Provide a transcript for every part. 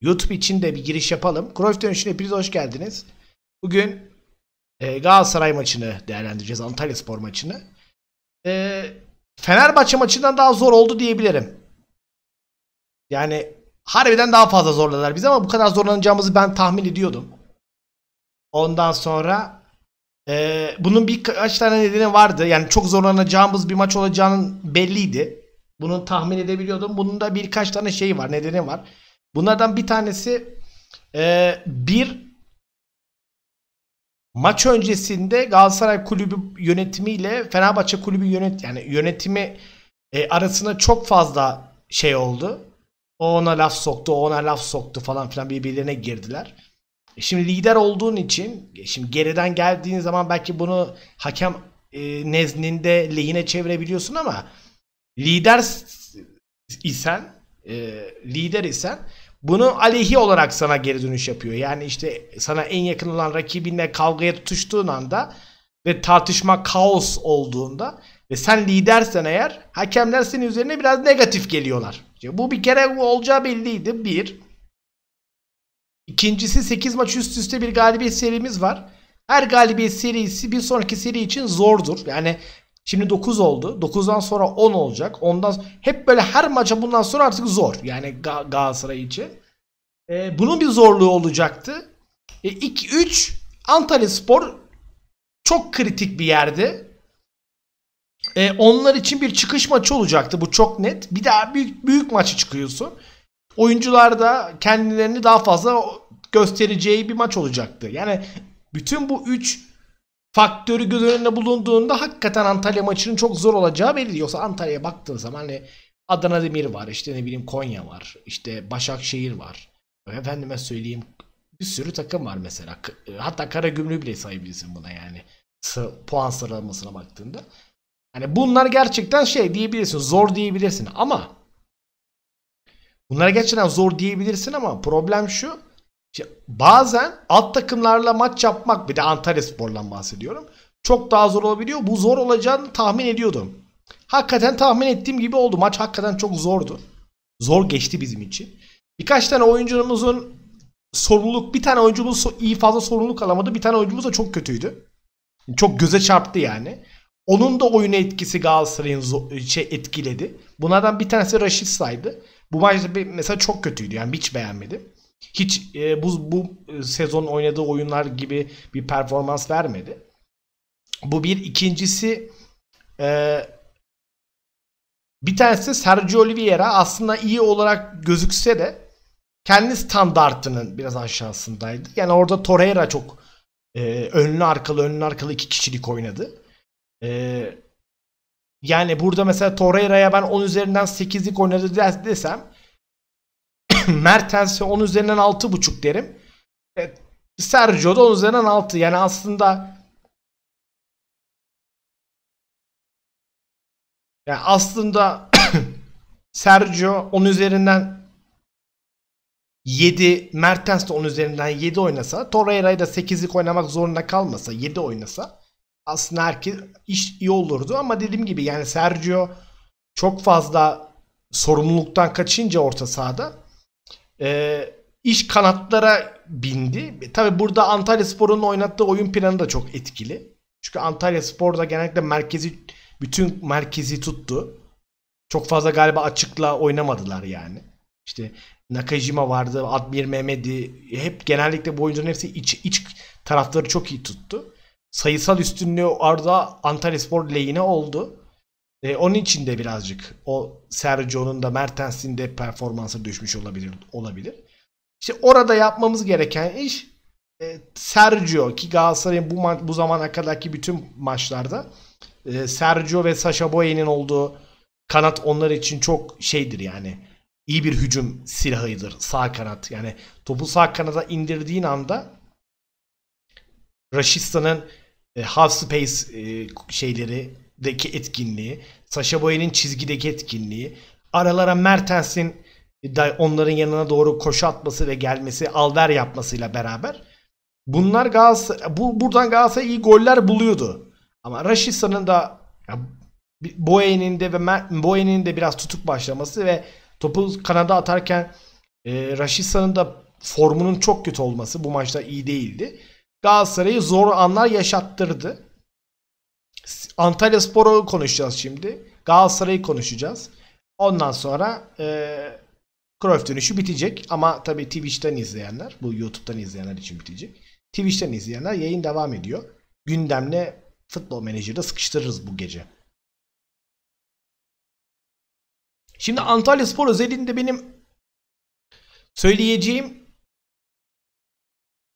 YouTube için de bir giriş yapalım. Cruyff dönüşüne hepiniz hoş geldiniz. Bugün e, Galatasaray maçını değerlendireceğiz. Antalya Spor maçını. E, Fenerbahçe maçından daha zor oldu diyebilirim. Yani harbiden daha fazla zorladılar bizi ama bu kadar zorlanacağımızı ben tahmin ediyordum. Ondan sonra e, bunun birkaç tane nedeni vardı. Yani çok zorlanacağımız bir maç olacağının belliydi. Bunu tahmin edebiliyordum. Bunun da birkaç tane şey var, nedeni var. Bunlardan bir tanesi e, bir maç öncesinde Galatasaray Kulübü yönetimiyle Fenerbahçe Kulübü yönet yani yönetimi e, arasında çok fazla şey oldu. O ona laf soktu, o ona laf soktu falan filan birbirlerine girdiler. E, şimdi lider olduğun için e, şimdi geriden geldiğin zaman belki bunu hakem e, nezdinde lehine çevirebiliyorsun ama lider isen e, lider isen bunu aleyhi olarak sana geri dönüş yapıyor. Yani işte sana en yakın olan rakibinle kavgaya tutuştuğun anda ve tartışma kaos olduğunda ve sen lidersen eğer hakemler senin üzerine biraz negatif geliyorlar. İşte bu bir kere olacağı belliydi. Bir. İkincisi 8 maç üst üste bir galibiyet serimiz var. Her galibiyet serisi bir sonraki seri için zordur. Yani Şimdi 9 oldu. 9'dan sonra 10 olacak. Ondan hep böyle her maça bundan sonra artık zor. Yani Ga- Galatasaray için. Ee, bunun bir zorluğu olacaktı. 2 e, 3 Antalya Spor çok kritik bir yerde. Ee, onlar için bir çıkış maçı olacaktı. Bu çok net. Bir daha büyük büyük maçı çıkıyorsun. Oyuncular da kendilerini daha fazla göstereceği bir maç olacaktı. Yani bütün bu 3 faktörü göz önünde bulunduğunda hakikaten Antalya maçının çok zor olacağı belli. Yoksa Antalya'ya baktığın zaman hani Adana Demir var, işte ne bileyim Konya var, işte Başakşehir var. Efendime söyleyeyim bir sürü takım var mesela. Hatta Karagümrük bile sayabilirsin buna yani. Puan sıralamasına baktığında. Yani bunlar gerçekten şey diyebilirsin, zor diyebilirsin ama bunlara gerçekten zor diyebilirsin ama problem şu bazen alt takımlarla maç yapmak bir de Antalya Spor'dan bahsediyorum. Çok daha zor olabiliyor. Bu zor olacağını tahmin ediyordum. Hakikaten tahmin ettiğim gibi oldu. Maç hakikaten çok zordu. Zor geçti bizim için. Birkaç tane oyuncumuzun sorumluluk bir tane oyuncumuz iyi fazla sorumluluk alamadı. Bir tane oyuncumuz da çok kötüydü. Çok göze çarptı yani. Onun da oyuna etkisi Galatasaray'ın şey etkiledi. Bunlardan bir tanesi Raşit saydı. Bu maçta mesela çok kötüydü yani hiç beğenmedim hiç e, bu, bu sezon oynadığı oyunlar gibi bir performans vermedi. Bu bir. ikincisi e, bir tanesi Sergio Oliveira aslında iyi olarak gözükse de kendi standartının biraz aşağısındaydı. Yani orada Torreira çok e, önlü arkalı önlü arkalı iki kişilik oynadı. E, yani burada mesela Torreira'ya ben 10 üzerinden 8'lik oynadı desem Mertens'e 10 üzerinden 6.5 derim. E, Sergio da 10 üzerinden 6. Yani aslında yani aslında Sergio 10 üzerinden 7, Mertens de 10 üzerinden 7 oynasa, Torreira'yı da 8'lik oynamak zorunda kalmasa, 7 oynasa aslında herkes iş iyi olurdu ama dediğim gibi yani Sergio çok fazla sorumluluktan kaçınca orta sahada e, iş kanatlara bindi. Tabi burada Antalya Spor'un oynattığı oyun planı da çok etkili. Çünkü Antalya Spor da genellikle merkezi bütün merkezi tuttu. Çok fazla galiba açıkla oynamadılar yani. İşte Nakajima vardı, Admir Mehmedi hep genellikle bu oyuncuların hepsi iç, iç tarafları çok iyi tuttu. Sayısal üstünlüğü orada Antalya Spor lehine oldu. E, onun için de birazcık o Sergio'nun da Mertens'in de performansı düşmüş olabilir. olabilir. İşte orada yapmamız gereken iş e, Sergio ki Galatasaray'ın bu bu zamana kadarki bütün maçlarda e, Sergio ve Sasha Boye'nin olduğu kanat onlar için çok şeydir yani. iyi bir hücum silahıdır sağ kanat. Yani topu sağ kanada indirdiğin anda Rashista'nın e, half space e, şeyleri deki etkinliği, Sasha Boye'nin çizgideki etkinliği, aralara Mertens'in onların yanına doğru koşu atması ve gelmesi, alver yapmasıyla beraber bunlar Galatasaray, bu buradan Galatasaray iyi goller buluyordu. Ama Raşisa'nın da Boye'nin de ve Boye'nin de biraz tutuk başlaması ve topu kanada atarken e, Raşitsa'nın da formunun çok kötü olması bu maçta iyi değildi. Galatasaray'ı zor anlar yaşattırdı. Antalya Spor'u konuşacağız şimdi. Galatasaray'ı konuşacağız. Ondan sonra e, Cruyff dönüşü bitecek. Ama tabii Twitch'ten izleyenler, bu YouTube'dan izleyenler için bitecek. Twitch'ten izleyenler yayın devam ediyor. Gündemle futbol menajerde sıkıştırırız bu gece. Şimdi Antalya Spor özelinde benim söyleyeceğim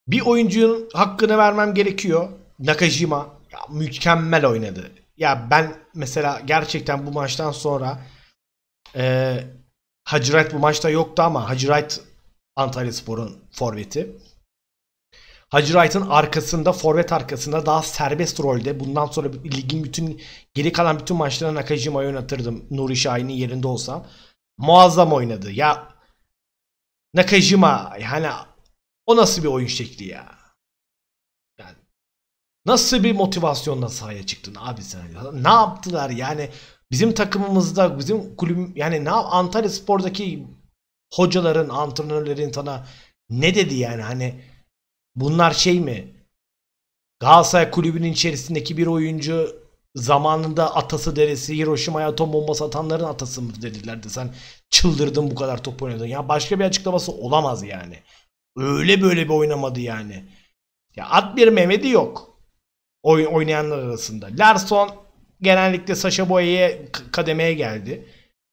bir oyuncunun hakkını vermem gerekiyor. Nakajima ya, mükemmel oynadı. Ya ben mesela gerçekten bu maçtan sonra e, Hacı Wright bu maçta yoktu ama Hacı Wright Antalya Spor'un forveti. Hacı Wright'ın arkasında, forvet arkasında daha serbest rolde. Bundan sonra ligin bütün geri kalan bütün maçlarına Nakajima'yı oynatırdım. Nuri Şahin'in yerinde olsam. Muazzam oynadı. Ya Nakajima yani o nasıl bir oyun şekli ya? Nasıl bir motivasyonla sahaya çıktın abi sen? Ne yaptılar yani? Bizim takımımızda, bizim kulübüm yani ne Antalya Spor'daki hocaların, antrenörlerin sana ne dedi yani hani bunlar şey mi? Galatasaray kulübünün içerisindeki bir oyuncu zamanında atası deresi Hiroşima'ya atom bombası atanların atası mı dedilerdi. Sen çıldırdın bu kadar top oynadın. Ya başka bir açıklaması olamaz yani. Öyle böyle bir oynamadı yani. Ya at bir Mehmet'i yok. Oynayanlar arasında. Larson genellikle Sasha Boya'ya kademeye geldi.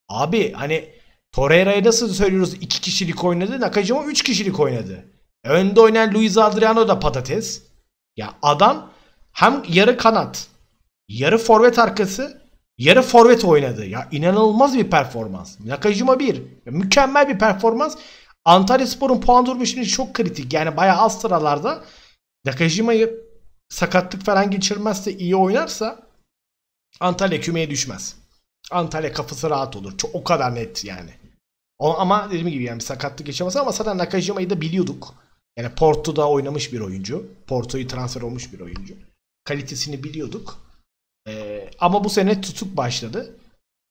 Abi hani Torreira'ya nasıl söylüyoruz iki kişilik oynadı. Nakajima üç kişilik oynadı. Önde oynayan Luis Adriano da patates. Ya adam hem yarı kanat, yarı forvet arkası, yarı forvet oynadı. Ya inanılmaz bir performans. Nakajima bir. Mükemmel bir performans. Antalya Spor'un puan durumu şimdi çok kritik. Yani bayağı az sıralarda Nakajima'yı sakatlık falan geçirmezse iyi oynarsa Antalya kümeye düşmez. Antalya kafası rahat olur. Çok, o kadar net yani. O, ama dediğim gibi yani sakatlık geçemez ama zaten Nakajima'yı da biliyorduk. Yani Porto'da oynamış bir oyuncu. Porto'yu transfer olmuş bir oyuncu. Kalitesini biliyorduk. Ee, ama bu sene tutuk başladı.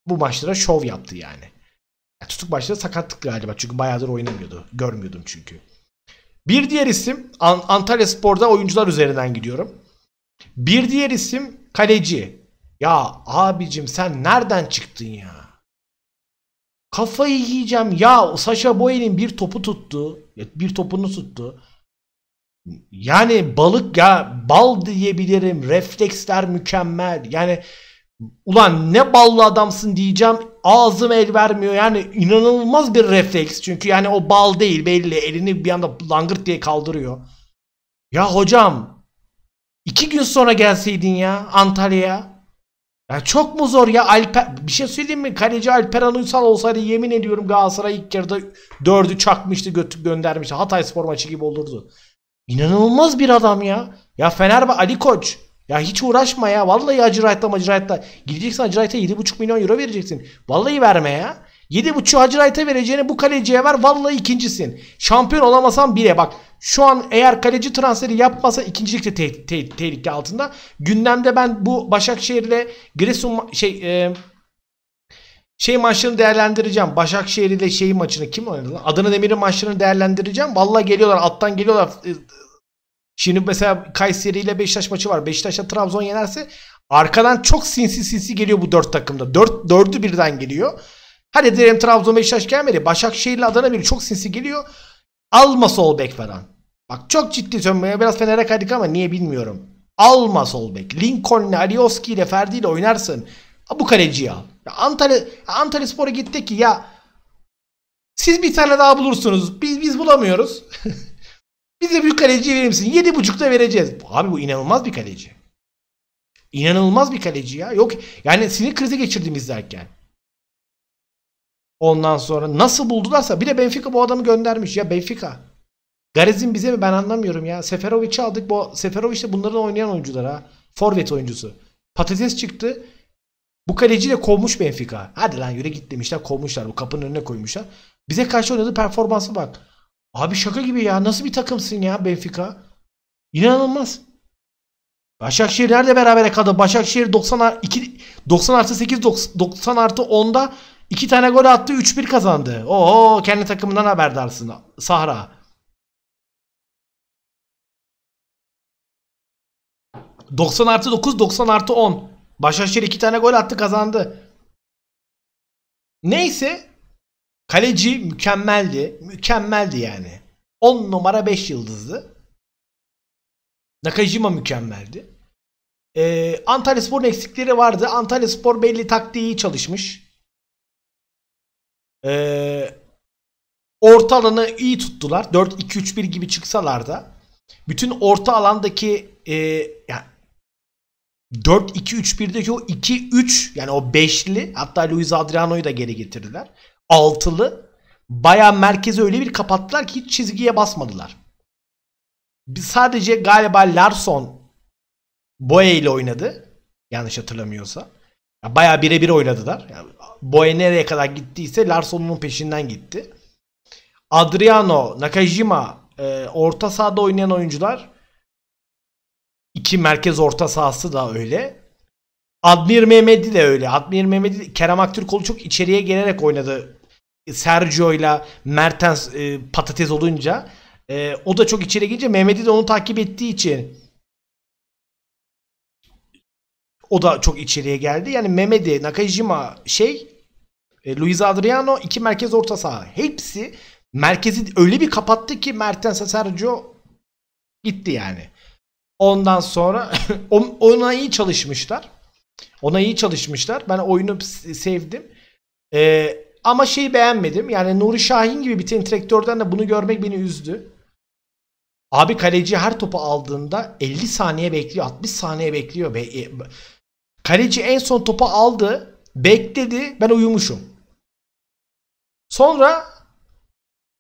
Bu maçlara şov yaptı yani. yani tutuk başladı sakatlık galiba çünkü bayağıdır oynamıyordu. Görmüyordum çünkü. Bir diğer isim Antalya Spor'da oyuncular üzerinden gidiyorum. Bir diğer isim kaleci. Ya abicim sen nereden çıktın ya? Kafayı yiyeceğim. Ya Sasha Boye'nin bir topu tuttu. Bir topunu tuttu. Yani balık ya bal diyebilirim. Refleksler mükemmel. Yani ulan ne ballı adamsın diyeceğim. Ağzım el vermiyor. Yani inanılmaz bir refleks. Çünkü yani o bal değil belli. Elini bir anda langırt diye kaldırıyor. Ya hocam iki gün sonra gelseydin ya Antalya'ya. Ya çok mu zor ya Alper bir şey söyleyeyim mi? Kaleci Alperen Uysal olsaydı yemin ediyorum Galatasaray ilk yarıda dördü çakmıştı götü göndermişti. Hatay spor maçı gibi olurdu. İnanılmaz bir adam ya. Ya Fenerbahçe Ali Koç. Ya hiç uğraşma ya. Vallahi Acırayt'ta Macırayt'ta. Gideceksin Acırayt'a 7,5 milyon euro vereceksin. Vallahi verme ya. 7,5 Acırayt'a vereceğini bu kaleciye ver. Vallahi ikincisin. Şampiyon olamasan bile bak. Şu an eğer kaleci transferi yapmasa ikincilik de te- te- tehlike altında. Gündemde ben bu Başakşehir ile Giresun şey e, şey maçlarını değerlendireceğim. Başakşehir ile şey maçını kim oynadı lan? Adana Demir'in maçlarını değerlendireceğim. Vallahi geliyorlar alttan geliyorlar. Şimdi mesela Kayseri ile Beşiktaş maçı var. Beşiktaş'ta Trabzon yenerse arkadan çok sinsi sinsi geliyor bu dört takımda. Dört, dördü birden geliyor. Hadi diyelim Trabzon Beşiktaş gelmedi. Başakşehir ile Adana bir çok sinsi geliyor. Alma sol bek falan. Bak çok ciddi söylüyorum. Biraz Fener'e kaydık ama niye bilmiyorum. Alma sol bek. Lincoln'le, Alioski ile, Ferdi ile oynarsın. Bu kaleciyi al. Ya Antalya, Antalya Spor'a gitti ki ya siz bir tane daha bulursunuz. Biz biz bulamıyoruz. Bize büyük kaleci verir misin? Yedi buçukta vereceğiz. Abi bu inanılmaz bir kaleci. İnanılmaz bir kaleci ya. Yok yani sinir krizi geçirdim izlerken. Ondan sonra nasıl buldularsa bir de Benfica bu adamı göndermiş ya Benfica. Garezin bize mi ben anlamıyorum ya. Seferovic'i aldık. Bu Seferovic de bunların oynayan oyuncular ha. Forvet oyuncusu. Patates çıktı. Bu kaleci de kovmuş Benfica. Hadi lan yürü git demişler kovmuşlar. Bu kapının önüne koymuşlar. Bize karşı oynadığı performansı bak. Abi şaka gibi ya. Nasıl bir takımsın ya Benfica? İnanılmaz. Başakşehir nerede berabere kaldı? Başakşehir 90 2 90 artı 8 90 artı 10'da İki tane gol attı 3-1 kazandı. Oo kendi takımından haberdarsın. Sahra. 90 artı 9 90 artı 10. Başakşehir iki tane gol attı kazandı. Neyse. Kaleci mükemmeldi. Mükemmeldi yani. 10 numara 5 yıldızdı. Nakajima mükemmeldi. Ee, Antalya Spor'un eksikleri vardı. Antalya Spor belli taktiği çalışmış. Ee, orta alanı iyi tuttular. 4-2-3-1 gibi çıksalar da bütün orta alandaki e, yani 4-2-3-1'deki o 2-3 yani o beşli hatta Luis Adriano'yu da geri getirdiler. Altılı baya merkezi öyle bir kapattılar ki hiç çizgiye basmadılar. Sadece galiba Larson Boye ile oynadı. Yanlış hatırlamıyorsa. Ya bayağı birebir oynadılar. Yani Boye nereye kadar gittiyse Larson'un peşinden gitti. Adriano, Nakajima e, orta sahada oynayan oyuncular iki merkez orta sahası da öyle. Admir Mehmedi de öyle. Admir Mehmedi Kerem Aktürkoğlu çok içeriye gelerek oynadı. Sergio ile Mertens e, patates olunca e, o da çok içeri gelince Mehmedi de onu takip ettiği için o da çok içeriye geldi. Yani Mehmedi, Nakajima şey e, Luis Adriano iki merkez orta saha. Hepsi merkezi öyle bir kapattı ki Mertens Sergio gitti yani. Ondan sonra ona iyi çalışmışlar. Ona iyi çalışmışlar. Ben oyunu sevdim. Ee, ama şeyi beğenmedim. Yani Nuri Şahin gibi bir direktörden de bunu görmek beni üzdü. Abi kaleci her topu aldığında 50 saniye bekliyor. 60 saniye bekliyor. E, kaleci en son topu aldı. Bekledi. Ben uyumuşum. Sonra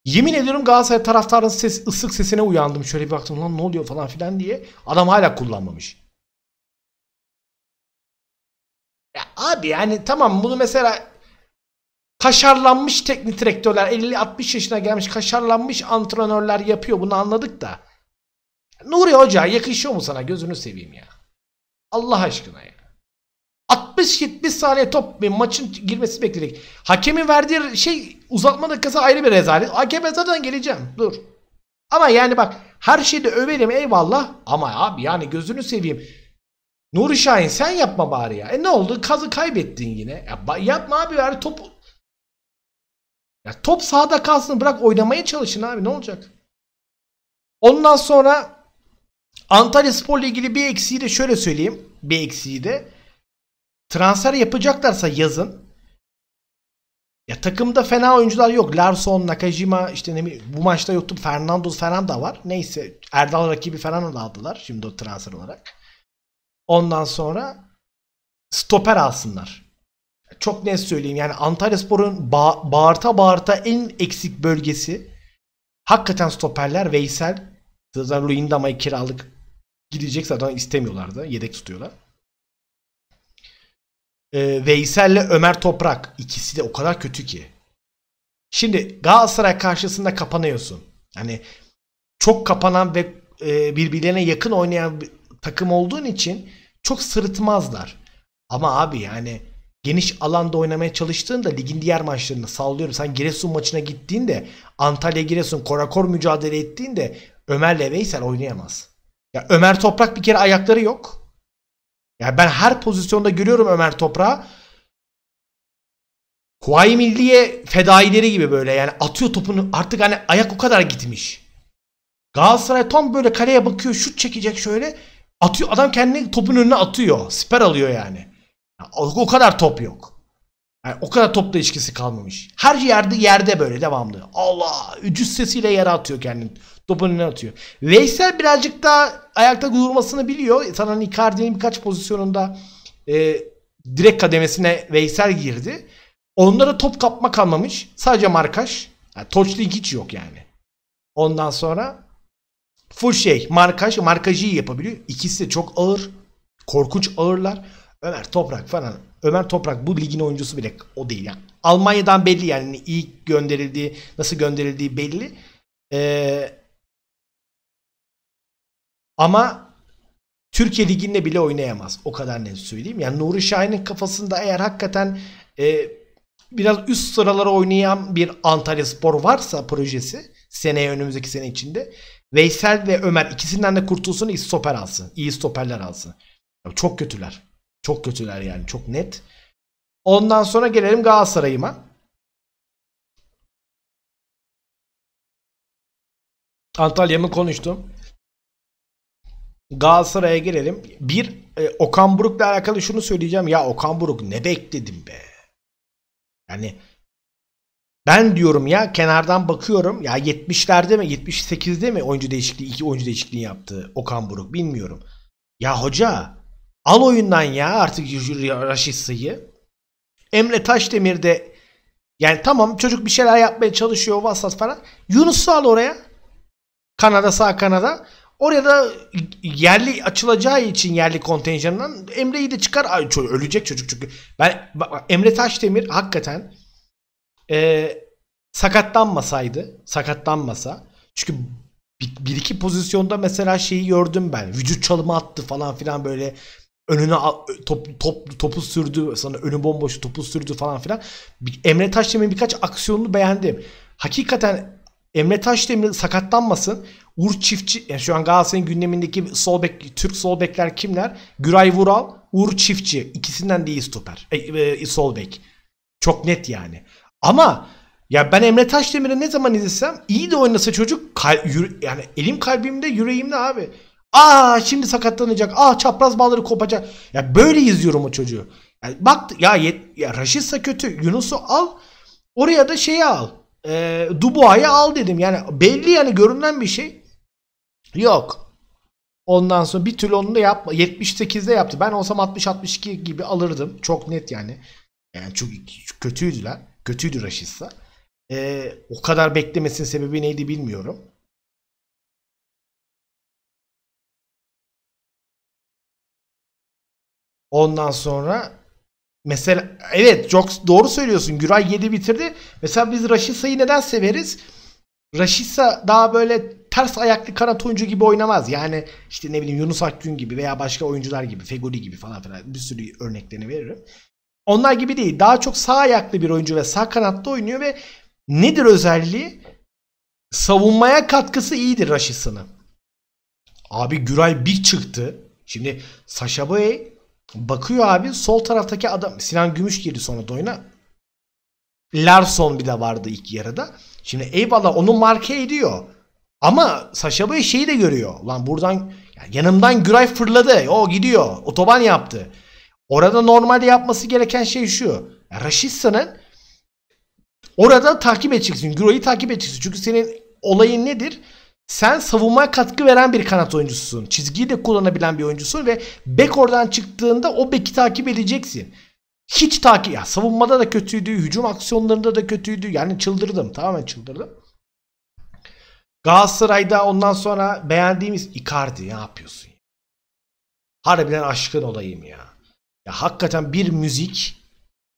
Yemin ediyorum Galatasaray taraftarının ses, ıslık sesine uyandım. Şöyle bir baktım lan ne oluyor falan filan diye. Adam hala kullanmamış. Ya abi yani tamam bunu mesela kaşarlanmış teknik direktörler 50-60 yaşına gelmiş kaşarlanmış antrenörler yapıyor bunu anladık da. Nuri Hoca yakışıyor mu sana gözünü seveyim ya. Allah aşkına ya. 60-70 saniye top maçın girmesi bekledik. Hakemin verdiği şey uzatma dakikası ayrı bir rezalet. Hakeme zaten geleceğim. Dur. Ama yani bak her şeyde övelim eyvallah. Ama abi yani gözünü seveyim. Nuri Şahin sen yapma bari ya. E ne oldu? Kazı kaybettin yine. Ya, yapma abi ver top. Ya top sahada kalsın bırak oynamaya çalışın abi ne olacak? Ondan sonra Antalya Spor'la ilgili bir eksiği de şöyle söyleyeyim. Bir eksiği de transfer yapacaklarsa yazın ya takımda fena oyuncular yok. Larson, Nakajima işte ne bu maçta yoktu. Fernando falan da var. Neyse Erdal rakibi falan da aldılar şimdi o transfer olarak. Ondan sonra stoper alsınlar. Çok net söyleyeyim yani Antalya Spor'un ba- bağırta bağırta en eksik bölgesi hakikaten stoperler Veysel zaten Luyendama'yı kiralık gidecek zaten istemiyorlardı. Yedek tutuyorlar e, Veysel'le Ömer Toprak ikisi de o kadar kötü ki. Şimdi Galatasaray karşısında kapanıyorsun. Yani çok kapanan ve e, birbirlerine yakın oynayan bir takım olduğun için çok sırıtmazlar. Ama abi yani geniş alanda oynamaya çalıştığında ligin diğer maçlarını sallıyorum. Sen Giresun maçına gittiğinde Antalya Giresun korakor mücadele ettiğinde Ömer'le Veysel oynayamaz. Ya Ömer Toprak bir kere ayakları yok. Yani ben her pozisyonda görüyorum Ömer Toprağı. Kuvayi Milliye fedaileri gibi böyle yani atıyor topunu artık hani ayak o kadar gitmiş. Galatasaray tam böyle kaleye bakıyor şut çekecek şöyle atıyor adam kendini topun önüne atıyor. Siper alıyor yani. O kadar top yok. Yani o kadar topla ilişkisi kalmamış. Her yerde yerde böyle devamlı. Allah cüssesiyle yere atıyor kendini. Topun önüne atıyor. Veysel birazcık daha ayakta durmasını biliyor. Sana Icardi'nin birkaç pozisyonunda e, direkt kademesine Veysel girdi. Onlara top kapma kalmamış. Sadece markaj. Yani touchling hiç yok yani. Ondan sonra full şey markaj. Markajı yapabiliyor. İkisi de çok ağır. Korkunç ağırlar. Ömer Toprak falan. Ömer Toprak bu ligin oyuncusu bile o değil yani. Almanya'dan belli yani iyi gönderildiği, nasıl gönderildiği belli. Ee, ama Türkiye Ligi'nde bile oynayamaz. O kadar net söyleyeyim. Yani Nuri Şahin'in kafasında eğer hakikaten e, biraz üst sıralara oynayan bir Antalya Spor varsa projesi seneye önümüzdeki sene içinde Veysel ve Ömer ikisinden de kurtulsun iyi stoper alsın. İyi stoperler alsın. Çok kötüler. Çok kötüler yani. Çok net. Ondan sonra gelelim Galatasaray'ıma. Antalya'mı konuştum. Galatasaray'a gelelim. Bir e, Okan Buruk'la alakalı şunu söyleyeceğim. Ya Okan Buruk ne bekledim be. Yani ben diyorum ya kenardan bakıyorum. Ya 70'lerde mi 78'de mi oyuncu değişikliği iki oyuncu değişikliği yaptı Okan Buruk bilmiyorum. Ya hoca al oyundan ya artık Raşitsa'yı. Emre Taşdemir de yani tamam çocuk bir şeyler yapmaya çalışıyor vasat falan. Yunus'u al oraya. Kanada sağ Kanada. Oraya da yerli açılacağı için yerli kontenjanından Emre'yi de çıkar. Ay, çocuk, ölecek çocuk çünkü. Ben bak, Emre Taşdemir hakikaten e, sakatlanmasaydı, sakatlanmasa çünkü bir, bir iki pozisyonda mesela şeyi gördüm ben. Vücut çalımı attı falan filan böyle önüne top, top, topu sürdü. Sana önü bomboş topu sürdü falan filan. Emre Taşdemir'in birkaç aksiyonunu beğendim. Hakikaten Emre Taşdemir sakatlanmasın. Uğur Çiftçi yani şu an Galatasaray'ın gündemindeki sol bek, Türk sol bekler kimler? Güray Vural, Uğur Çiftçi. ikisinden de iyi stoper. E, e, sol bek. Çok net yani. Ama ya ben Emre Taşdemir'i ne zaman izlesem iyi de oynasa çocuk kal, yani elim kalbimde yüreğimde abi. Aa şimdi sakatlanacak. Aa çapraz bağları kopacak. Ya böyle izliyorum o çocuğu. Yani bak ya, yet, ya Raşitsa kötü. Yunus'u al. Oraya da şeyi al. E, Dubois'ı al dedim. Yani belli yani görünen bir şey. Yok. Ondan sonra bir türlü onu da yapma. 78'de yaptı. Ben olsam 60-62 gibi alırdım. Çok net yani. Yani çok kötüydüler. Kötüydü Raşitsa. Ee, o kadar beklemesinin sebebi neydi bilmiyorum. Ondan sonra mesela evet çok doğru söylüyorsun. Güray 7 bitirdi. Mesela biz Raşitsa'yı neden severiz? Raşitsa daha böyle ters ayaklı kanat oyuncu gibi oynamaz. Yani işte ne bileyim Yunus Akgün gibi veya başka oyuncular gibi, Fegoli gibi falan filan bir sürü örneklerini veririm. Onlar gibi değil. Daha çok sağ ayaklı bir oyuncu ve sağ kanatta oynuyor ve nedir özelliği? Savunmaya katkısı iyidir Raşitsa'nın. Abi Güray bir çıktı. Şimdi Sasha Boye bakıyor abi sol taraftaki adam Sinan Gümüş girdi sonra da oyuna. Larson bir de vardı ilk yarıda. Şimdi eyvallah onu marke ediyor. Ama Sasha Boye şeyi de görüyor. Lan buradan yanımdan Güray fırladı. O gidiyor. Otoban yaptı. Orada normalde yapması gereken şey şu. Raşitsa'nın orada takip edeceksin. Güro'yu takip edeceksin. Çünkü senin olayın nedir? Sen savunmaya katkı veren bir kanat oyuncususun. Çizgiyi de kullanabilen bir oyuncusun ve bek oradan çıktığında o beki takip edeceksin. Hiç takip ya savunmada da kötüydü, hücum aksiyonlarında da kötüydü. Yani çıldırdım. Tamamen çıldırdım. Galatasaray'da ondan sonra beğendiğimiz Icardi ne yapıyorsun? Harbiden aşkın olayım ya. Ya hakikaten bir müzik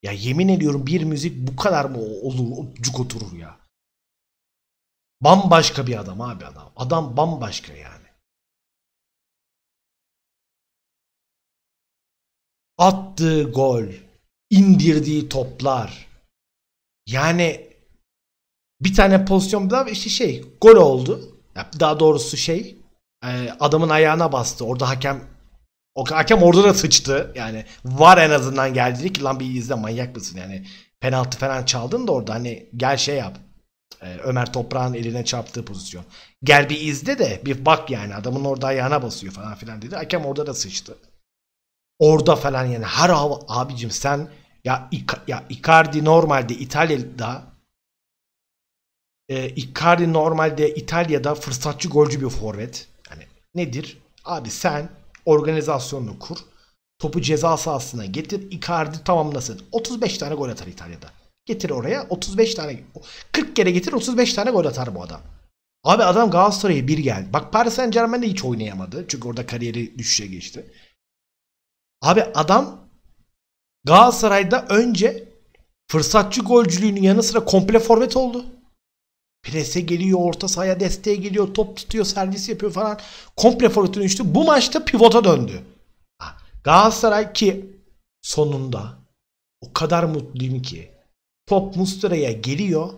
ya yemin ediyorum bir müzik bu kadar mı olur cuk oturur ya. Bambaşka bir adam abi adam. Adam bambaşka yani. Attığı gol, indirdiği toplar. Yani bir tane pozisyon daha işte şey gol oldu. Daha doğrusu şey adamın ayağına bastı. Orada hakem o hakem orada da sıçtı. Yani var en azından geldi ki lan bir izle manyak mısın yani. Penaltı falan çaldın da orada hani gel şey yap. Ee, Ömer Toprağ'ın eline çarptığı pozisyon. Gel bir izle de bir bak yani adamın orada ayağına basıyor falan filan dedi. Hakem orada da sıçtı. Orada falan yani her hava abicim sen ya, ya Icardi normalde İtalya'da e, Icardi normalde İtalya'da fırsatçı golcü bir forvet. Yani nedir? Abi sen organizasyonunu kur. Topu ceza sahasına getir. Icardi tamamlasın. 35 tane gol atar İtalya'da. Getir oraya 35 tane 40 kere getir 35 tane gol atar bu adam. Abi adam Galatasaray'a bir geldi. Bak Paris Saint Germain'de hiç oynayamadı. Çünkü orada kariyeri düşüşe geçti. Abi adam Galatasaray'da önce fırsatçı golcülüğünün yanı sıra komple forvet oldu. Prese geliyor, orta sahaya desteğe geliyor, top tutuyor, servis yapıyor falan. Komple forvetine düştü. Bu maçta pivota döndü. Galatasaray ki sonunda o kadar mutluyum ki. Top Mustera'ya geliyor.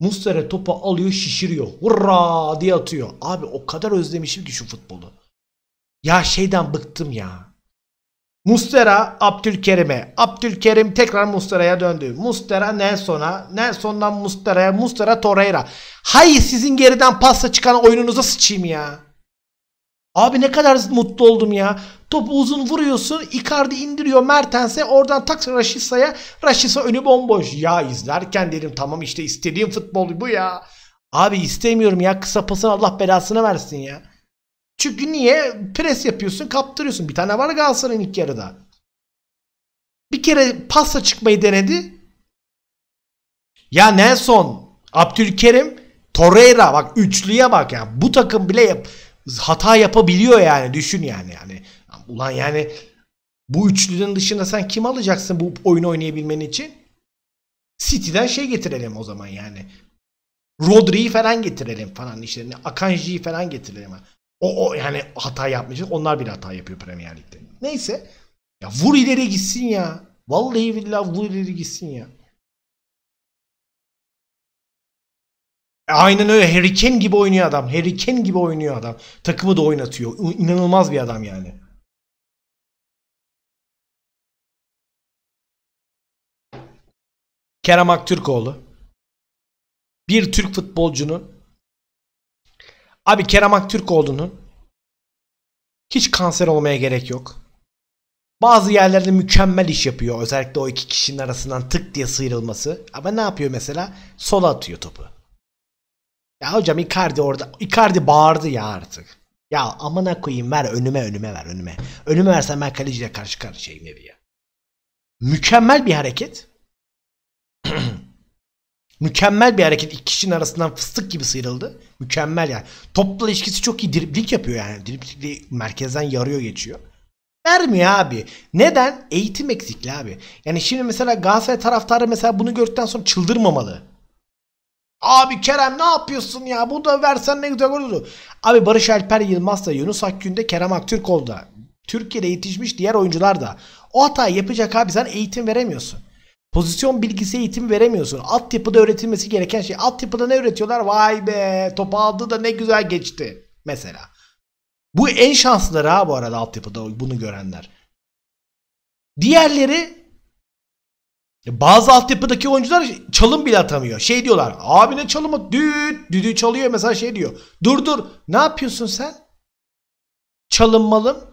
Mustera topu alıyor şişiriyor. Hurra diye atıyor. Abi o kadar özlemişim ki şu futbolu. Ya şeyden bıktım ya. Mustera Abdülkerim'e. Abdülkerim tekrar Mustera'ya döndü. Mustera Nelson'a. Nelson'dan Mustera'ya. Mustera Torreira. Hay sizin geriden pasta çıkan oyununuza sıçayım ya. Abi ne kadar mutlu oldum ya. Topu uzun vuruyorsun. Icardi indiriyor Mertens'e. Oradan tak Raşisa'ya. Raşisa önü bomboş. Ya izlerken dedim tamam işte istediğim futbol bu ya. Abi istemiyorum ya. Kısa pasın Allah belasını versin ya. Çünkü niye? Pres yapıyorsun kaptırıyorsun. Bir tane var Galatasaray'ın ilk yarıda. Bir kere pasta çıkmayı denedi. Ya Nelson, Abdülkerim, Torreira bak üçlüye bak ya. Bu takım bile yap hata yapabiliyor yani. Düşün yani yani. Ulan yani bu üçlünün dışında sen kim alacaksın bu oyunu oynayabilmen için? City'den şey getirelim o zaman yani. Rodri'yi falan getirelim falan işte. Akanji'yi falan getirelim. O, o yani hata yapmayacak. Onlar bile hata yapıyor Premier Lig'de. Neyse. Ya vur ileri gitsin ya. Vallahi billahi vur ileri gitsin ya. Aynen öyle. Harry Kane gibi oynuyor adam. Harry Kane gibi oynuyor adam. Takımı da oynatıyor. İnanılmaz bir adam yani. Kerem Aktürkoğlu. Bir Türk futbolcunun Abi Kerem Aktürkoğlu'nun hiç kanser olmaya gerek yok. Bazı yerlerde mükemmel iş yapıyor. Özellikle o iki kişinin arasından tık diye sıyrılması. Ama ne yapıyor mesela? Sola atıyor topu. Ya hocam Icardi orada. Icardi bağırdı ya artık. Ya amına koyayım ver önüme önüme ver önüme. Önüme versen ben kaleciyle karşı karşıyayım dedi ya. Mükemmel bir hareket. Mükemmel bir hareket. İki kişinin arasından fıstık gibi sıyrıldı. Mükemmel yani. Topla ilişkisi çok iyi. Dripling yapıyor yani. Dripling merkezden yarıyor geçiyor. Vermiyor abi. Neden? Eğitim eksikli abi. Yani şimdi mesela Galatasaray taraftarı mesela bunu gördükten sonra çıldırmamalı. Abi Kerem ne yapıyorsun ya? Bu da versen ne güzel olurdu. Abi Barış Alper Yılmaz da Yunus Akgün'de Kerem Aktürkoğlu da. Türkiye'de yetişmiş diğer oyuncular da. O hatayı yapacak abi sen eğitim veremiyorsun. Pozisyon bilgisi eğitim veremiyorsun. Altyapıda öğretilmesi gereken şey. Altyapıda ne öğretiyorlar? Vay be topu aldı da ne güzel geçti. Mesela. Bu en şanslıları ha bu arada altyapıda bunu görenler. Diğerleri bazı altyapıdaki oyuncular çalım bile atamıyor. Şey diyorlar. Abi ne çalımı? Düt düdüğü çalıyor mesela şey diyor. Dur dur. Ne yapıyorsun sen? Çalım malım.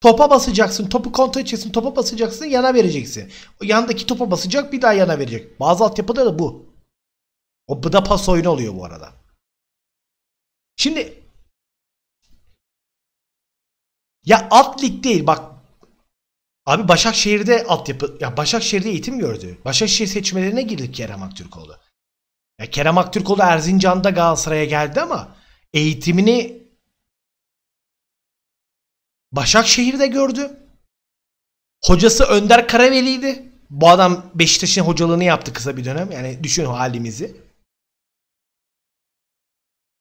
Topa basacaksın. Topu kontrol edeceksin. Topa basacaksın. Yana vereceksin. O yandaki topa basacak bir daha yana verecek. Bazı altyapıda da bu. O bu da pas oyunu oluyor bu arada. Şimdi ya alt lig değil bak Abi Başakşehir'de altyapı ya Başakşehir'de eğitim gördü. Başakşehir seçmelerine girdik Kerem Aktürkoğlu. Ya Kerem Aktürkoğlu Erzincan'da Galatasaray'a geldi ama eğitimini Başakşehir'de gördü. Hocası Önder Karaveli'ydi. Bu adam Beşiktaş'ın hocalığını yaptı kısa bir dönem. Yani düşün halimizi.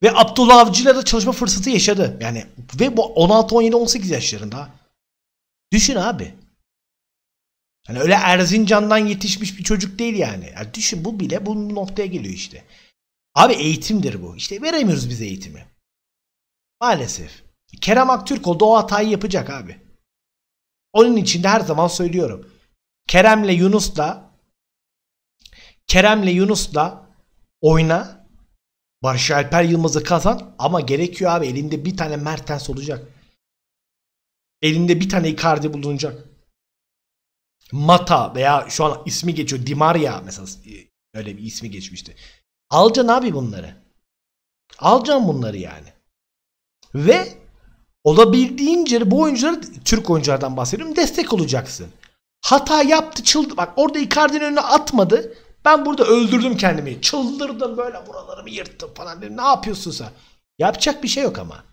Ve Abdullah Avcı'yla da çalışma fırsatı yaşadı. Yani ve bu 16 17 18 yaşlarında. Düşün abi. Hani öyle Erzincan'dan yetişmiş bir çocuk değil yani. yani. Düşün bu bile bu noktaya geliyor işte. Abi eğitimdir bu. İşte veremiyoruz biz eğitimi. Maalesef. Kerem Aktürkoğlu o hatayı yapacak abi. Onun için de her zaman söylüyorum. Kerem'le Yunus'la Kerem'le Yunus'la oyna. Barış Alper Yılmaz'ı kazan ama gerekiyor abi elinde bir tane Mertens olacak. Elinde bir tane Icardi bulunacak. Mata veya şu an ismi geçiyor Di Maria mesela öyle bir ismi geçmişti. Alacaksın abi bunları. Alacaksın bunları yani. Ve olabildiğince bu oyuncuları Türk oyunculardan bahsediyorum destek olacaksın. Hata yaptı çıldı. Bak orada Icardi'nin önüne atmadı. Ben burada öldürdüm kendimi. Çıldırdım böyle buralarımı yırttım falan dedim. Ne yapıyorsun sen? Yapacak bir şey yok ama.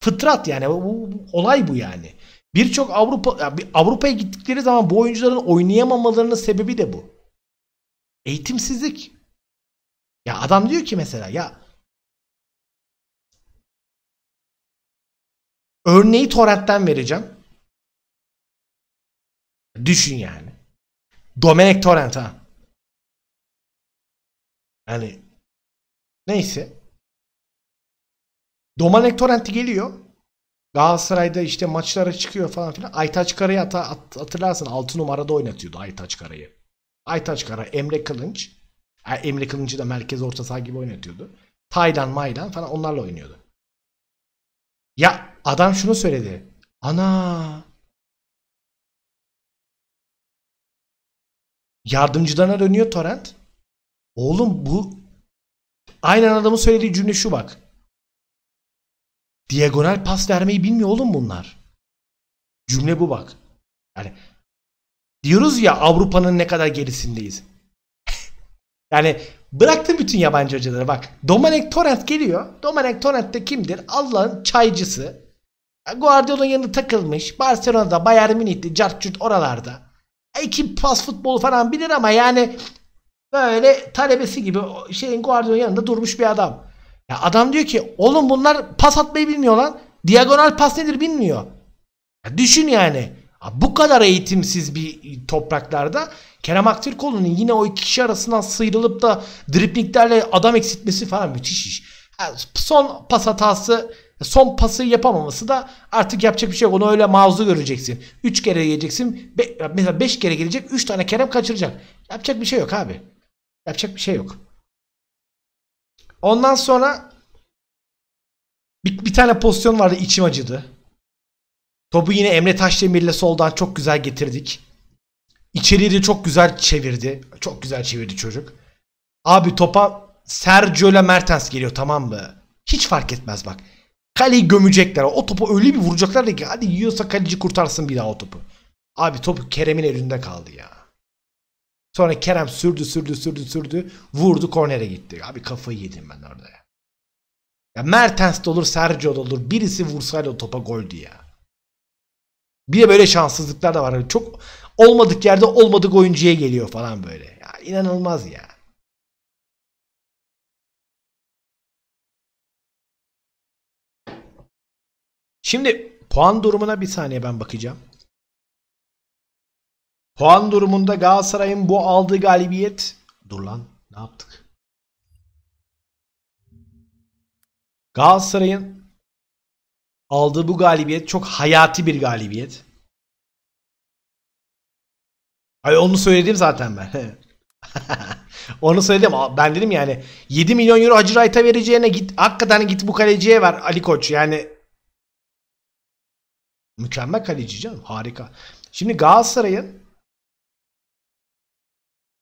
Fıtrat yani. Olay bu yani. Birçok Avrupa Avrupa'ya gittikleri zaman bu oyuncuların oynayamamalarının sebebi de bu. Eğitimsizlik. Ya adam diyor ki mesela ya Örneği torrentten vereceğim. Düşün yani. Domenek Torrent ha. Yani neyse. Domanek Torrent'i geliyor. Galatasaray'da işte maçlara çıkıyor falan filan. Aytaç Kara'yı hata, hat- hatırlarsın 6 numarada oynatıyordu Aytaç Kara'yı. Aytaç Kara, Emre Kılınç. Emre Kılınç'ı da merkez orta saha gibi oynatıyordu. Taylan, Maylan falan onlarla oynuyordu. Ya adam şunu söyledi. Ana yardımcılarına dönüyor Torrent. Oğlum bu aynen adamın söylediği cümle şu bak. Diagonal pas vermeyi bilmiyor oğlum bunlar. Cümle bu bak. Yani diyoruz ya Avrupa'nın ne kadar gerisindeyiz. yani bıraktım bütün yabancı hocaları bak. Dominic Torrent geliyor. Dominic Torrent de kimdir? Allah'ın çaycısı. Guardiola'nın yanında takılmış. Barcelona'da, Bayern Münih'te, Cartçut oralarda. İki pas futbolu falan bilir ama yani böyle talebesi gibi şeyin Guardiola'nın yanında durmuş bir adam. Ya adam diyor ki oğlum bunlar pas atmayı bilmiyor lan. Diagonal pas nedir bilmiyor. Ya düşün yani. Ya Bu kadar eğitimsiz bir topraklarda Kerem Aktürkoğlu'nun yine o iki kişi arasından sıyrılıp da driplinglerle adam eksiltmesi falan müthiş iş. Ha, son pas hatası son pası yapamaması da artık yapacak bir şey yok. Onu öyle mağazu göreceksin. 3 kere geleceksin. Be- mesela 5 kere gelecek. 3 tane Kerem kaçıracak. Yapacak bir şey yok abi. Yapacak bir şey yok. Ondan sonra bir, bir tane pozisyon vardı içim acıdı. Topu yine Emre Taşdemir'le soldan çok güzel getirdik. İçeriği de çok güzel çevirdi. Çok güzel çevirdi çocuk. Abi topa Sergio ile Mertens geliyor tamam mı? Hiç fark etmez bak. Kaleyi gömecekler. O topu öyle bir vuracaklar ki hadi yiyorsa kaleci kurtarsın bir daha o topu. Abi topu Kerem'in elinde kaldı ya. Sonra Kerem sürdü sürdü sürdü sürdü. Vurdu kornere gitti. Abi kafayı yedim ben orada ya. Ya Mertens de olur Sergio da olur. Birisi vursaydı o topa goldü ya. Bir de böyle şanssızlıklar da var. Çok olmadık yerde olmadık oyuncuya geliyor falan böyle. Ya inanılmaz ya. Şimdi puan durumuna bir saniye ben bakacağım. Puan durumunda Galatasaray'ın bu aldığı galibiyet dur lan ne yaptık? Galatasaray'ın aldığı bu galibiyet çok hayati bir galibiyet. Ay onu söyledim zaten ben. onu söyledim. Ben dedim yani 7 milyon euro Hacı Wright'a vereceğine git hakikaten git bu kaleciye ver Ali Koç. Yani mükemmel kaleci canım. Harika. Şimdi Galatasaray'ın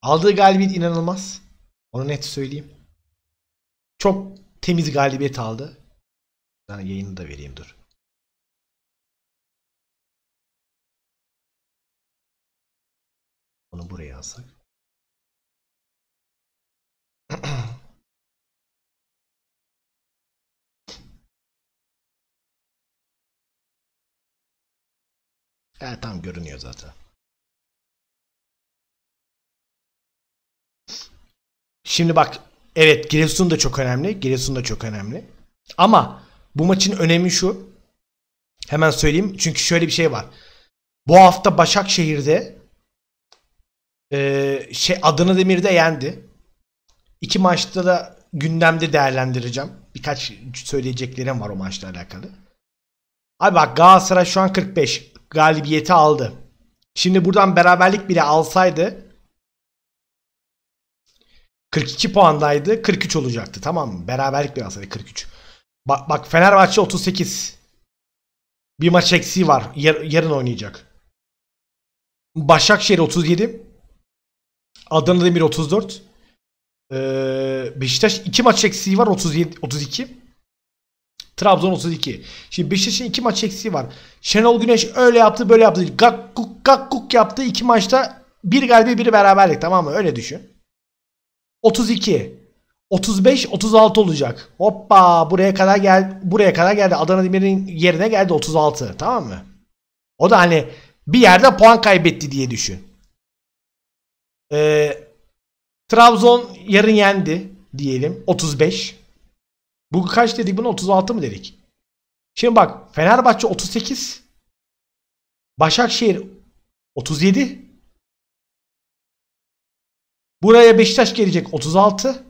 aldığı galibiyet inanılmaz. Onu net söyleyeyim. Çok temiz galibiyet aldı. Ben yayını da vereyim dur. Onu buraya alsak. Evet tam görünüyor zaten. Şimdi bak evet Giresun da çok önemli. Giresun da çok önemli. Ama bu maçın önemi şu. Hemen söyleyeyim. Çünkü şöyle bir şey var. Bu hafta Başakşehir'de e, şey Adana Demir'de yendi. İki maçta da gündemde değerlendireceğim. Birkaç söyleyeceklerim var o maçla alakalı. Abi bak Galatasaray şu an 45 galibiyeti aldı. Şimdi buradan beraberlik bile alsaydı 42 puandaydı. 43 olacaktı. Tamam mı? Beraberlik alsaydı 43. Bak, bak Fenerbahçe 38. Bir maç eksiği var. Yar, yarın oynayacak. Başakşehir 37. Adana Demir 34. Ee, Beşiktaş 2 maç eksiği var 37 32. Trabzon 32. Şimdi Beşiktaş'ın 2 maç eksiği var. Şenol Güneş öyle yaptı böyle yaptı. Gak kuk gak kuk yaptı. 2 maçta bir galibi biri beraberlik tamam mı? Öyle düşün. 32. 35 36 olacak. Hoppa buraya kadar gel buraya kadar geldi. Adana Demir'in yerine geldi 36 tamam mı? O da hani bir yerde puan kaybetti diye düşün. Ee, Trabzon yarın yendi diyelim 35. Bu kaç dedik bunu 36 mı dedik? Şimdi bak Fenerbahçe 38. Başakşehir 37. Buraya Beşiktaş gelecek 36.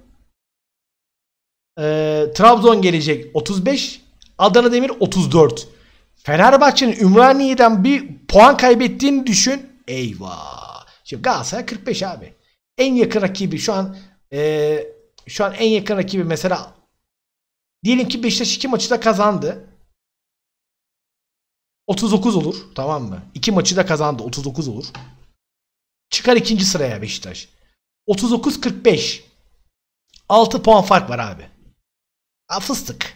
Ee, Trabzon gelecek 35. Adana Demir 34. Fenerbahçe'nin Ümraniye'den bir puan kaybettiğini düşün. Eyvah. Şimdi Galatasaray 45 abi. En yakın rakibi şu an e, şu an en yakın rakibi mesela diyelim ki Beşiktaş 2 maçı da kazandı. 39 olur. Tamam mı? 2 maçı da kazandı. 39 olur. Çıkar ikinci sıraya Beşiktaş. 39-45. 6 puan fark var abi. Ha, fıstık.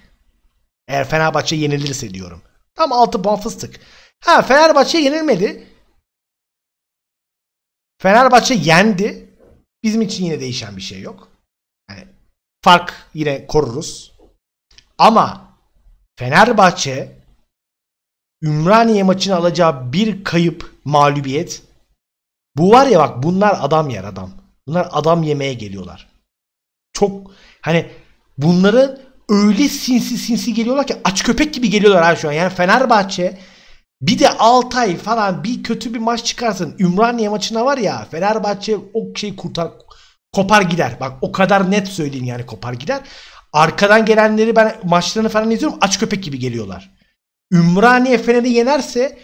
Eğer Fenerbahçe yenilirse diyorum. Tam 6 puan fıstık. Ha Fenerbahçe yenilmedi. Fenerbahçe yendi. Bizim için yine değişen bir şey yok. Yani fark yine koruruz. Ama Fenerbahçe Ümraniye maçını alacağı bir kayıp mağlubiyet. Bu var ya bak bunlar adam yer adam. Bunlar adam yemeye geliyorlar. Çok hani bunları öyle sinsi sinsi geliyorlar ki aç köpek gibi geliyorlar ha şu an. Yani Fenerbahçe bir de Altay falan bir kötü bir maç çıkarsın. Ümraniye maçına var ya Fenerbahçe o şey kurtar kopar gider. Bak o kadar net söyleyeyim yani kopar gider. Arkadan gelenleri ben maçlarını falan izliyorum aç köpek gibi geliyorlar. Ümraniye Fener'i yenerse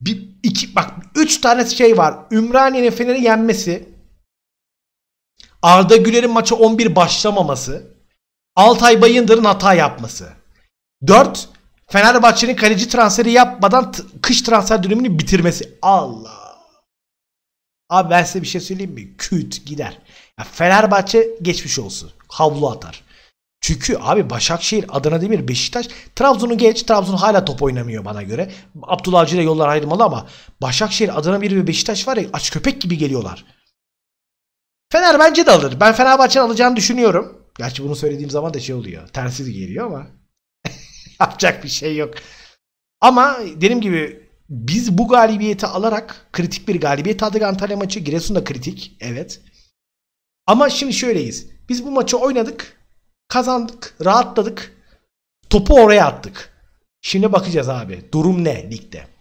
bir iki bak üç tane şey var. Ümraniye'nin Fener'i yenmesi. Arda Güler'in maça 11 başlamaması. Altay Bayındır'ın hata yapması. 4. Fenerbahçe'nin kaleci transferi yapmadan kış transfer dönemini bitirmesi. Allah. Abi ben size bir şey söyleyeyim mi? Küt gider. Ya Fenerbahçe geçmiş olsun. Havlu atar. Çünkü abi Başakşehir, Adana Demir, Beşiktaş, Trabzon'u geç. Trabzon hala top oynamıyor bana göre. Abdullah Avcı ile yollar ayrılmalı ama Başakşehir, Adana Demir ve Beşiktaş var ya aç köpek gibi geliyorlar. Fener bence de alır. Ben Fenerbahçe'nin alacağını düşünüyorum. Gerçi bunu söylediğim zaman da şey oluyor. Tersiz geliyor ama yapacak bir şey yok. Ama dediğim gibi biz bu galibiyeti alarak kritik bir galibiyet aldık Antalya maçı. Giresun da kritik. Evet. Ama şimdi şöyleyiz. Biz bu maçı oynadık. Kazandık. Rahatladık. Topu oraya attık. Şimdi bakacağız abi. Durum ne ligde?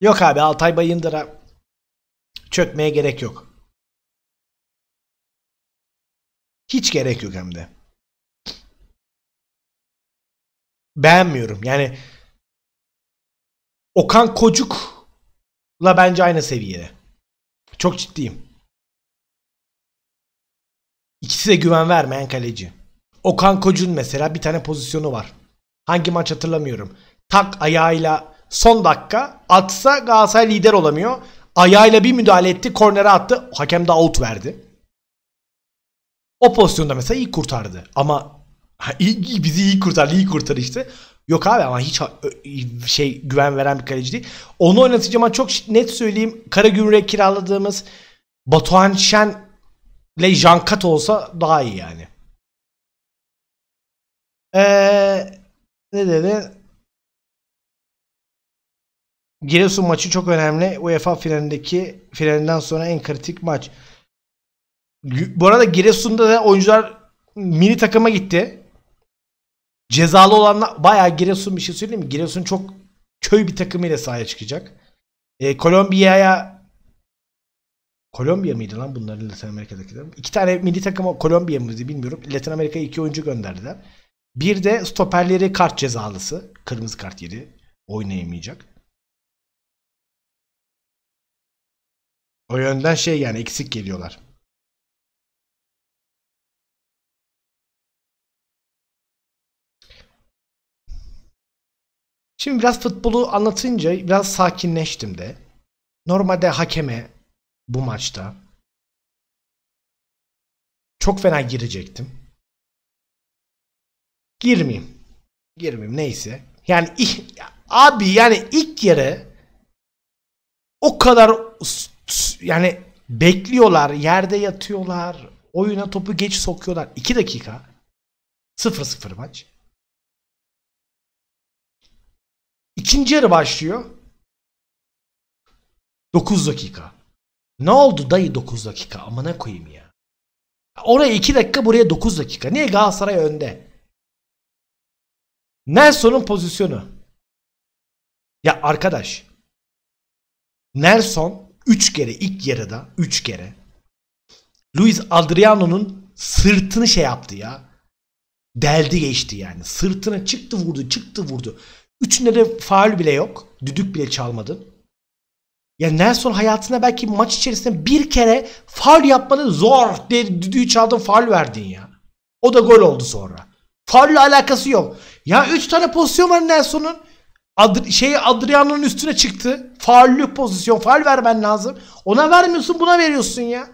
Yok abi Altay Bayındır'a çökmeye gerek yok. Hiç gerek yok hem de. Beğenmiyorum. Yani Okan Kocuk'la bence aynı seviyede. Çok ciddiyim. İkisi de güven vermeyen kaleci. Okan Kocun mesela bir tane pozisyonu var. Hangi maç hatırlamıyorum. Tak ayağıyla son dakika atsa Galatasaray lider olamıyor. Ayağıyla bir müdahale etti. Kornere attı. Hakem de out verdi. O pozisyonda mesela iyi kurtardı. Ama iyi, bizi iyi kurtardı. iyi kurtardı işte. Yok abi ama hiç şey güven veren bir kaleci değil. Onu oynatacağım çok net söyleyeyim. Karagümrük kiraladığımız Batuhan Şen ile Jankat olsa daha iyi yani. Ee, ne dedi? Giresun maçı çok önemli. UEFA finalindeki finalinden sonra en kritik maç. Bu arada Giresun'da da oyuncular mini takıma gitti. Cezalı olanlar bayağı Giresun bir şey söyleyeyim mi? Giresun çok köy bir takımıyla sahaya çıkacak. E, Kolombiya'ya Kolombiya mıydı lan bunların Latin Amerika'dakiler? İki tane milli takım Kolombiya mıydı bilmiyorum. Latin Amerika'ya iki oyuncu gönderdiler. Bir de stoperleri kart cezalısı. Kırmızı kart yedi. Oynayamayacak. O yönden şey yani eksik geliyorlar. Şimdi biraz futbolu anlatınca biraz sakinleştim de. Normalde hakeme bu maçta çok fena girecektim. Girmeyeyim. Girmeyeyim neyse. Yani abi yani ilk yere o kadar yani bekliyorlar, yerde yatıyorlar, oyuna topu geç sokuyorlar. 2 dakika 0-0 maç. İkinci yarı başlıyor. 9 dakika. Ne oldu dayı 9 dakika? Amına koyayım ya. Oraya 2 dakika buraya 9 dakika. Niye Galatasaray önde? Nelson'un pozisyonu. Ya arkadaş Nelson 3 kere ilk yarıda 3 kere Luis Adriano'nun sırtını şey yaptı ya. Deldi geçti yani. Sırtına çıktı vurdu çıktı vurdu. Üçünde de faul bile yok. Düdük bile çalmadı. Ya Nelson hayatında belki maç içerisinde bir kere faul yapmadı zor diye düdüğü çaldın faul verdin ya. O da gol oldu sonra. Faulle alakası yok. Ya 3 tane pozisyon var Nelson'un. Ad şey Adriano'nun üstüne çıktı. Faullü pozisyon. Faul vermen lazım. Ona vermiyorsun buna veriyorsun ya.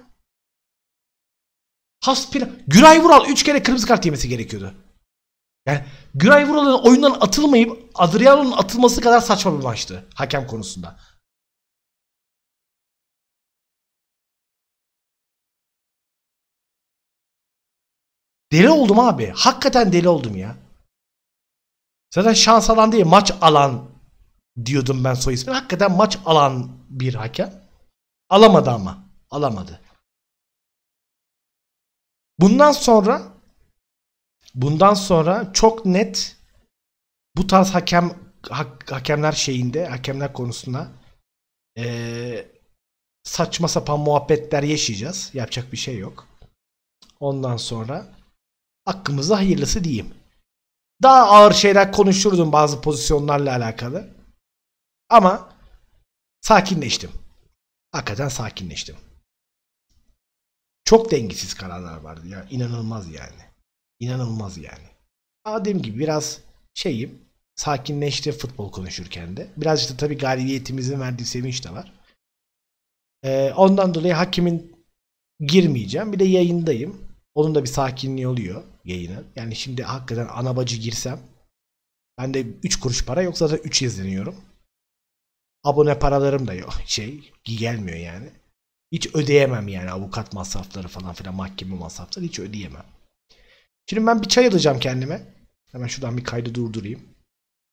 Haspira. Güray Vural 3 kere kırmızı kart yemesi gerekiyordu. Yani Güray Vural'ın oyundan atılmayıp Adriano'nun atılması kadar saçma bir maçtı hakem konusunda. Deli oldum abi. Hakikaten deli oldum ya. Zaten şans alan değil maç alan diyordum ben soy ismini. Hakikaten maç alan bir hakem. Alamadı ama. Alamadı. Bundan sonra bundan sonra çok net bu tarz hakem ha- hakemler şeyinde hakemler konusunda eee, saçma sapan muhabbetler yaşayacağız. Yapacak bir şey yok. Ondan sonra hakkımızda hayırlısı diyeyim. Daha ağır şeyler konuşurdum bazı pozisyonlarla alakalı. Ama sakinleştim. Hakikaten sakinleştim. Çok dengesiz kararlar vardı ya. İnanılmaz yani. İnanılmaz yani. Ama dediğim gibi biraz şeyim. Sakinleşti futbol konuşurken de. Birazcık da tabii galibiyetimizin verdiği sevinç de var. Ee, ondan dolayı hakimin girmeyeceğim. Bir de yayındayım. Onun da bir sakinliği oluyor yayının. Yani şimdi hakikaten ana bacı girsem bende 3 kuruş para yok zaten 3 izleniyorum. Abone paralarım da yok. Şey gelmiyor yani. Hiç ödeyemem yani avukat masrafları falan filan mahkeme masrafları hiç ödeyemem. Şimdi ben bir çay alacağım kendime. Hemen şuradan bir kaydı durdurayım.